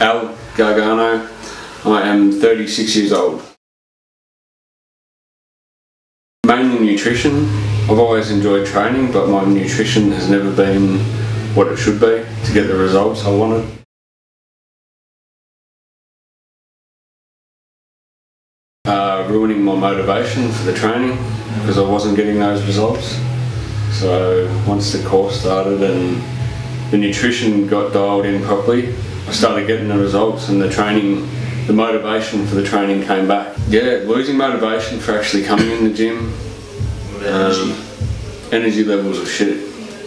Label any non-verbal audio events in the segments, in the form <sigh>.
Al Gargano. I am 36 years old. Mainly nutrition. I've always enjoyed training, but my nutrition has never been what it should be to get the results I wanted. Uh, ruining my motivation for the training because I wasn't getting those results. So once the course started and the nutrition got dialed in properly, I started getting the results and the training, the motivation for the training came back. Yeah, losing motivation for actually coming in the gym. energy. Um, energy levels of shit.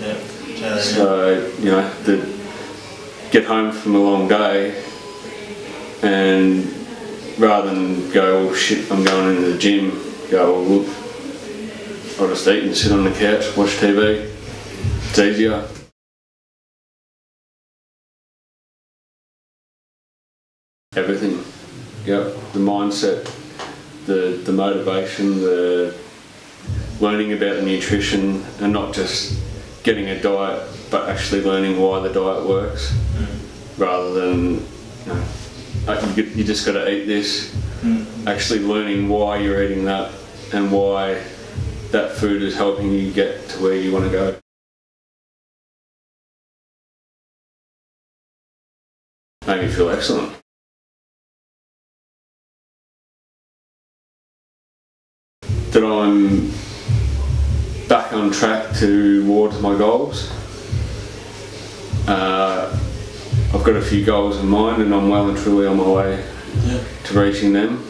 yeah. So, So, you know, the, get home from a long day and rather than go, oh shit, I'm going into the gym, go, well, look, I'll just eat and sit on the couch, watch TV. It's easier. Everything. Yep. The mindset, the, the motivation, the learning about the nutrition and not just getting a diet but actually learning why the diet works rather than you, know, uh, you, you just got to eat this actually learning why you're eating that and why that food is helping you get to where you want to go made me feel excellent that I'm back on track towards my goals. Uh, I've got a few goals in mind and I'm well and truly on my way yeah. to reaching them.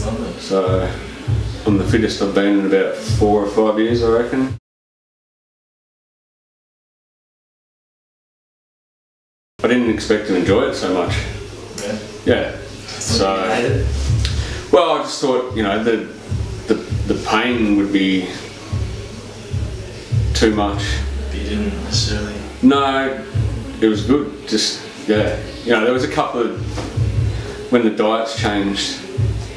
Lovely. So I'm the fittest I've been in about four or five years, I reckon. I didn't expect to enjoy it so much. Yeah. Yeah. So, you hate it? Well, I just thought, you know, the the, the pain would be too much. But you didn't necessarily. No, it was good. Just yeah, you know, there was a couple of when the diets changed,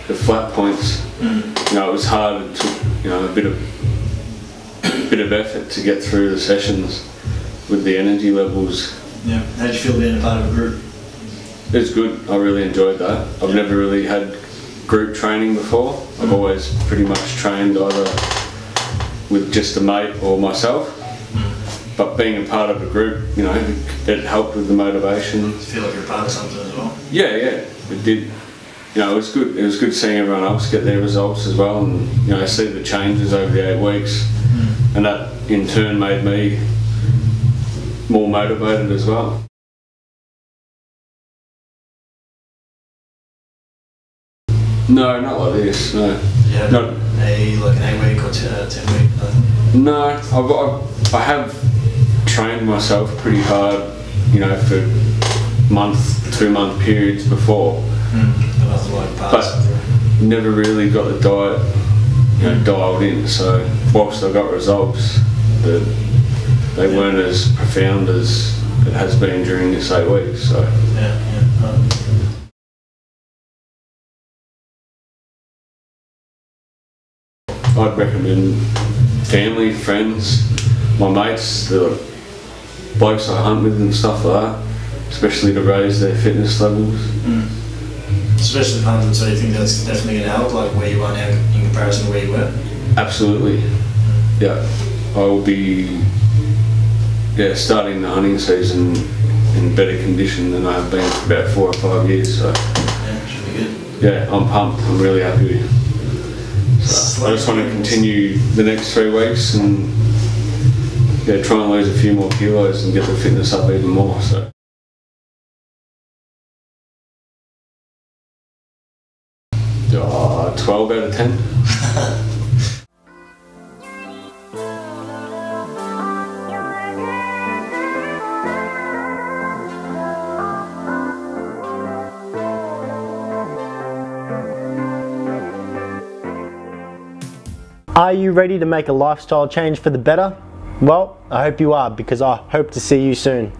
the flat points. Mm. You know, it was hard. It took you know a bit of a bit of effort to get through the sessions with the energy levels. Yeah. How'd you feel being a part of a group? It's good. I really enjoyed that. I've never really had group training before. I've always pretty much trained either with just a mate or myself. But being a part of a group, you know, it helped with the motivation. You feel like you're a part of something as well? Yeah, yeah, it did. You know, it was good. It was good seeing everyone else get their results as well, and you know, see the changes over the eight weeks, hmm. and that in turn made me more motivated as well. No, not like this. No, Yeah. no, A like an eight week or ten, uh, ten week. No. I've, I've I have trained myself pretty hard, you know, for month, two month periods before. but like But never really got the diet you know, dialed in. So whilst I got results, the, they weren't as profound as it has been during this eight weeks. So I'd recommend family, friends, my mates, the blokes I hunt with and stuff like that, especially to raise their fitness levels. Mm. especially hunting. So you think that's definitely going to help, like where you are now in comparison to where you were. Absolutely. Mm. Yeah. I will be yeah, starting the hunting season in better condition than I've been for about four or five years. So Yeah. Should be good. yeah, I'm pumped. I'm really happy. I just want to continue the next three weeks and yeah, try and lose a few more kilos and get the fitness up even more. So oh, 12 out of 10. <laughs> Are you ready to make a lifestyle change for the better? Well, I hope you are because I hope to see you soon.